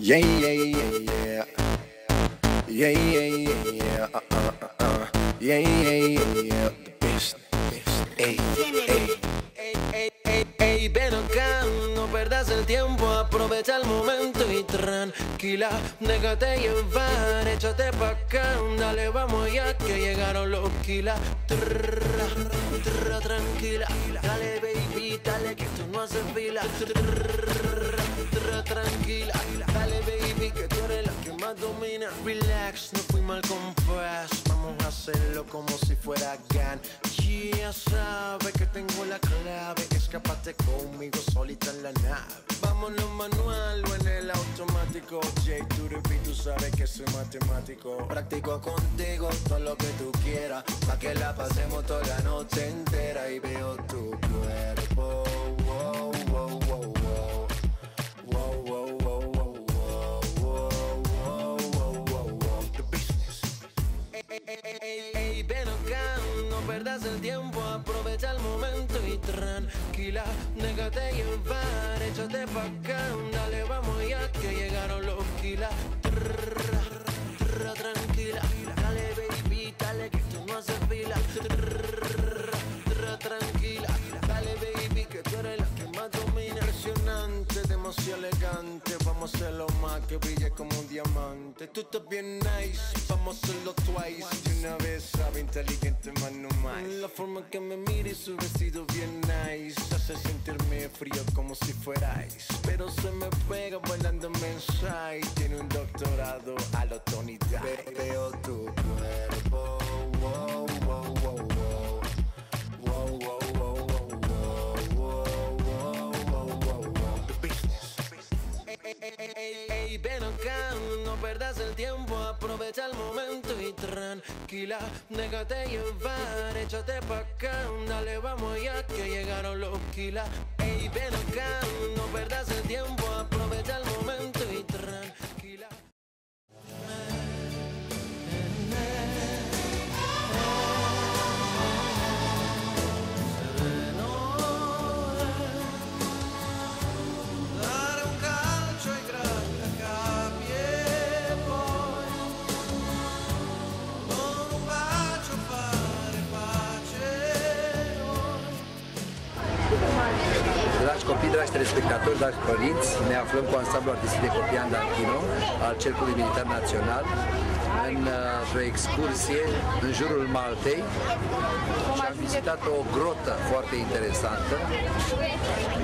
Yeah, yeah, yeah, yeah. Yeah, yeah, yeah, yeah. Uh, uh, uh, uh. Yeah, yeah, yeah, yeah. The best, the best. Ey, ey. Ey, ey, ey, ey, ven acá, no perdas el tiempo, aprovecha el momento y tranquila, déjate llevar, échate pa' acá, dale, vamos ya que llegaron los kilas. Tranquila, dale baby, dale que esto no hace fila. Tranquila, dale baby que tú eres la que más domina. Relax, no fui mal compás, vamos a hacerlo como si fuera GAN. Ya sabes que tengo la clave, escapate conmigo solita en la nave. Vámonos manual o en el automático. J, tú tú sabes que soy matemático. Practico contigo todo lo que tú quieras, pa' que la pasemos toda la noche entera y veo tu cuerpo. No perdas el tiempo, aprovecha el momento y tranquila, déjate llevar, échate pa' acá, dale, vamos ya que llegaron los kilas. Tranquila, dale baby, dale que esto no hace fila. Tranquila, dale baby que tú eres la que más domina. Impresionante, demasiado elegante, vamos a hacerlo más que brille como un diamante. Tú estás bien nice, vamos a hacerlo twice. De una vez sabe inteligente más no más. La forma que me mira y su vestido bien nice hace sentirme frío como si fuerais. Pero se me pega bailando mensaje. Ey, ven acá, no perdas el tiempo, aprovecha el momento y tranquila, déjate llevar, échate pa' acá, dale, vamos ya que llegaron los kilas. Ey, ven acá, no perdas el tiempo, aprovecha el momento telespectatori, dragi părinți, ne aflăm cu ansamblul artistic de copii Andantino al Cercului Militar Național într-o excursie în jurul Maltei și am vizitat o grotă foarte interesantă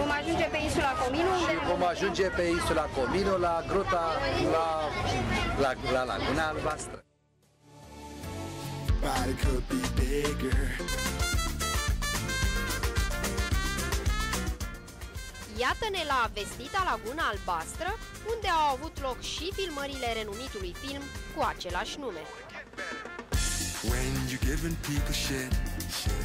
Vom ajunge pe insula Comino, unde vom ajunge pe insula Comino la grota la, la, la Laguna Albastră. Body could be bigger. Iată-ne la vestita Laguna Albastră, unde au avut loc și filmările renumitului film cu același nume. When you're giving people shit, shit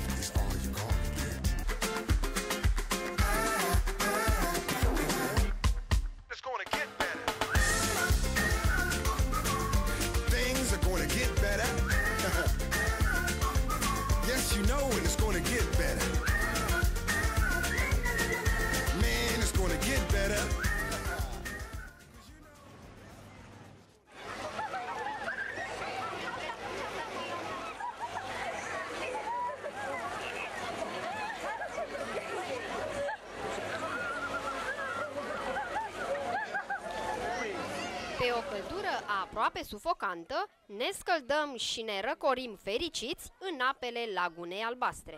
aproape sufocantă, ne scăldăm și ne răcorim fericiți în apele Lagunei Albastre.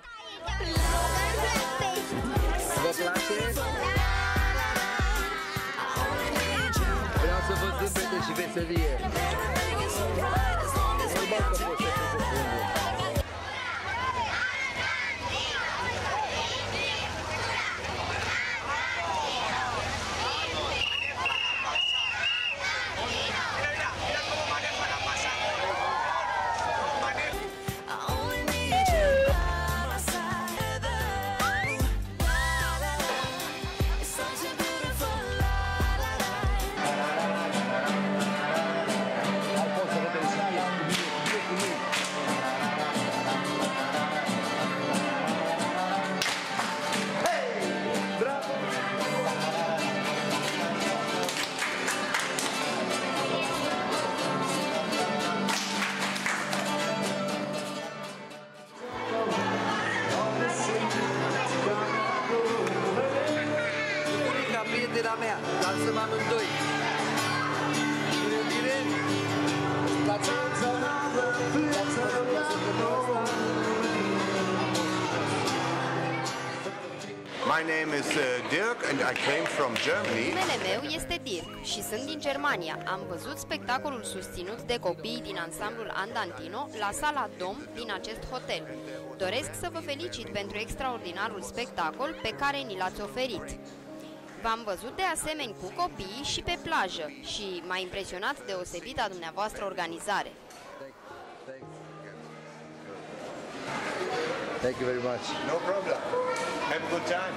Vă place? Vreau să vă zâmbete și veselie. Mea, dansăm amândoi. Nu e bine? Îți place? Dansăm amândoi. My name is uh, Dirk and I came from Germany. Numele meu este Dirk și sunt din Germania. Am văzut spectacolul susținut de copii din ansamblul Andantino la sala Dom din acest hotel. Doresc să vă felicit pentru extraordinarul spectacol pe care ni l-ați oferit. V-am văzut de asemenea cu copii și pe plajă și m-a impresionat deosebita dumneavoastră organizare. Thank you very much. No problem. Have a good time.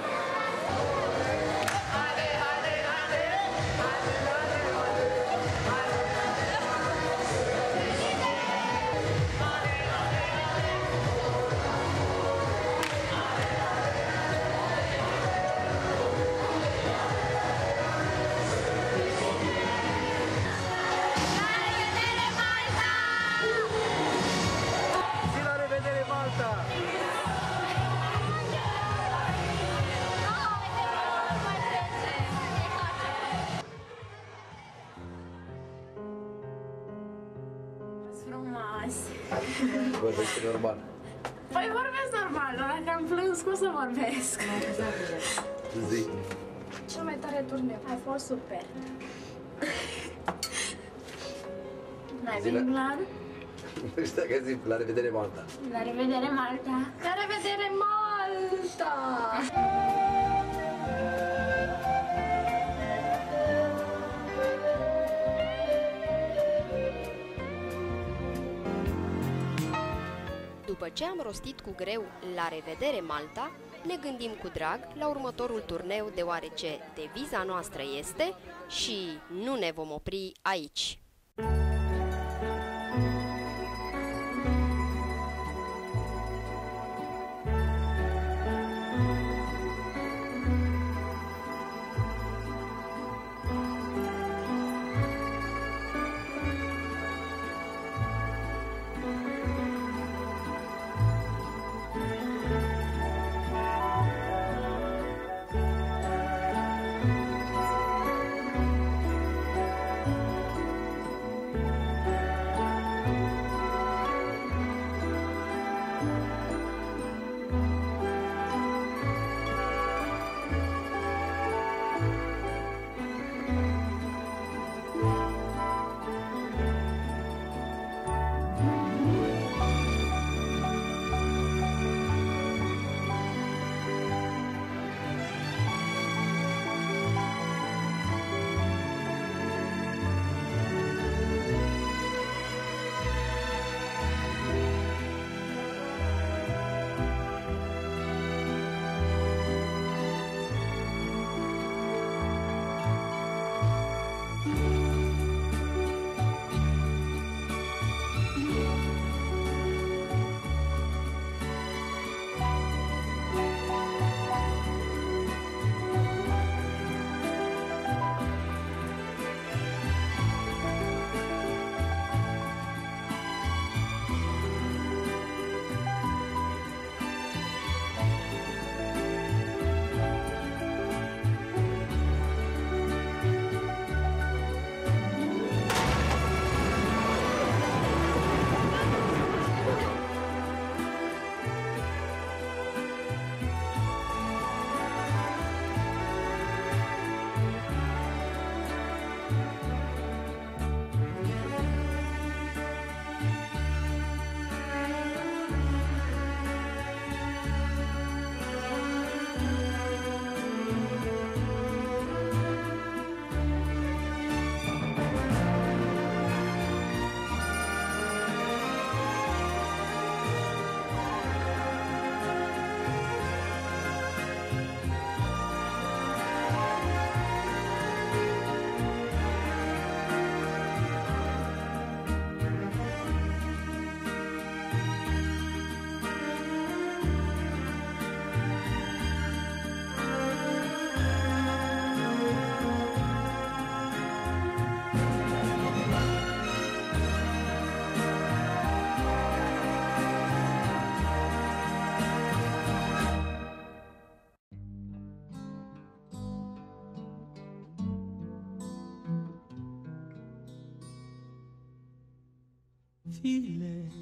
Frumos. Vorbește normal. Păi vorbesc normal, doar dacă am plâns, cum să vorbesc? Zi. Cel mai tare turneu. A fost super. N-ai Zile. venit clar? Nu știu dacă zic, la revedere, Malta. La revedere, Malta! La revedere, Malta! Ce am rostit cu greu La revedere Malta, ne gândim cu drag la următorul turneu deoarece deviza noastră este și nu ne vom opri aici. Feelings.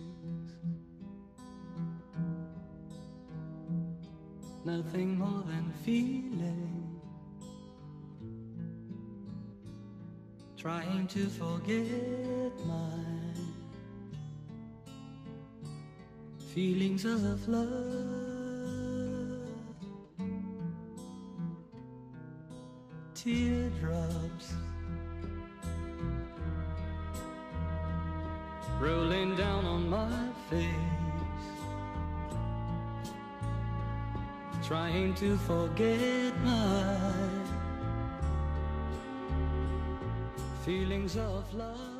Nothing more than feeling. Trying to forget my feelings of love. Teardrops rolling down on my face, trying to forget my feelings of love.